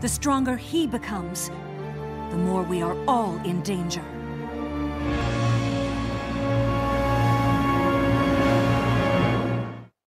the stronger he becomes, the more we are all in danger.